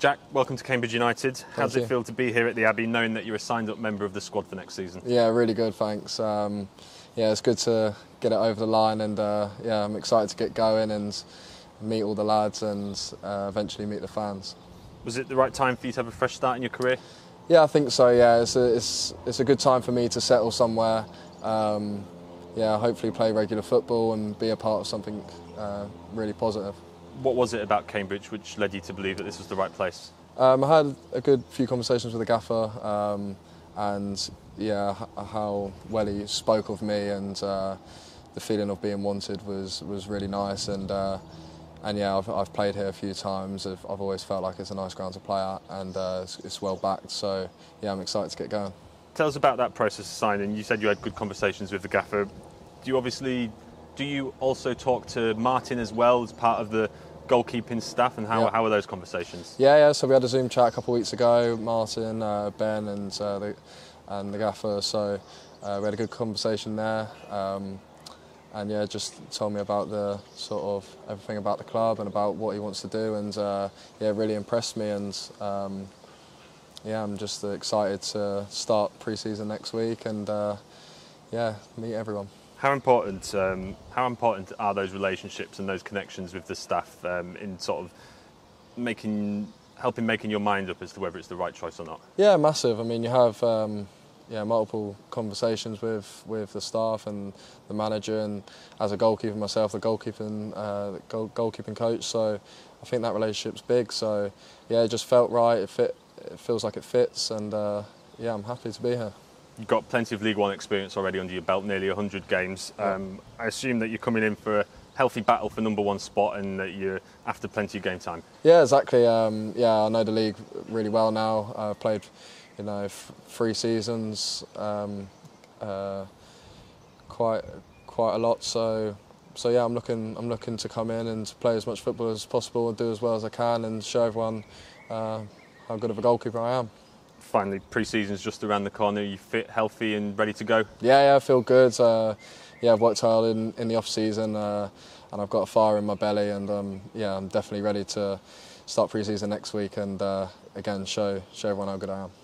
Jack, welcome to Cambridge United. How does you. it feel to be here at the Abbey, knowing that you're a signed-up member of the squad for next season? Yeah, really good, thanks. Um, yeah, it's good to get it over the line, and uh, yeah, I'm excited to get going and meet all the lads and uh, eventually meet the fans. Was it the right time for you to have a fresh start in your career? Yeah, I think so. Yeah, it's a, it's, it's a good time for me to settle somewhere. Um, yeah, hopefully play regular football and be a part of something uh, really positive. What was it about Cambridge which led you to believe that this was the right place? Um, I had a good few conversations with the gaffer, um, and yeah, how well he spoke of me and uh, the feeling of being wanted was was really nice. And uh, and yeah, I've, I've played here a few times. I've, I've always felt like it's a nice ground to play at, and uh, it's, it's well backed. So yeah, I'm excited to get going. Tell us about that process of signing. You said you had good conversations with the gaffer. Do you obviously, do you also talk to Martin as well as part of the goalkeeping staff, and how, Yeah. how are those conversations? Yeah, yeah. So we had a Zoom chat a couple of weeks ago. Martin, uh, Ben, and uh, the and the gaffer. So uh, we had a good conversation there. Um, and yeah, just told me about the sort of everything about the club and about what he wants to do, and uh, yeah, really impressed me. And um, yeah, I'm just excited to start pre-season next week and uh, yeah, meet everyone. How important, um, how important are those relationships and those connections with the staff um, in sort of making, helping making your mind up as to whether it's the right choice or not? Yeah, massive. I mean, you have um, yeah multiple conversations with, with the staff and the manager, and as a goalkeeper myself, the goalkeeping uh, goal, goalkeeping coach. So I think that relationship's big. So yeah, it just felt right. It fit. It feels like it fits, and uh, yeah, I'm happy to be here. You've got plenty of League One experience already under your belt, nearly 100 games. Um, I assume that you're coming in for a healthy battle for number one spot and that you're after plenty of game time. Yeah, exactly. Um, yeah, I know the league really well now. I've played, you know, f- three seasons, um, uh, quite quite a lot. So, so yeah, I'm looking I'm looking to come in and play as much football as possible and do as well as I can and show everyone uh, how good of a goalkeeper I am. Finally, pre-season's just around the corner. You fit, healthy, and ready to go. Yeah, yeah, I feel good. Uh, yeah, I've worked hard in, in the off season uh, and I've got a fire in my belly and um, yeah, I'm definitely ready to start pre-season next week and uh, again show show everyone how good I am.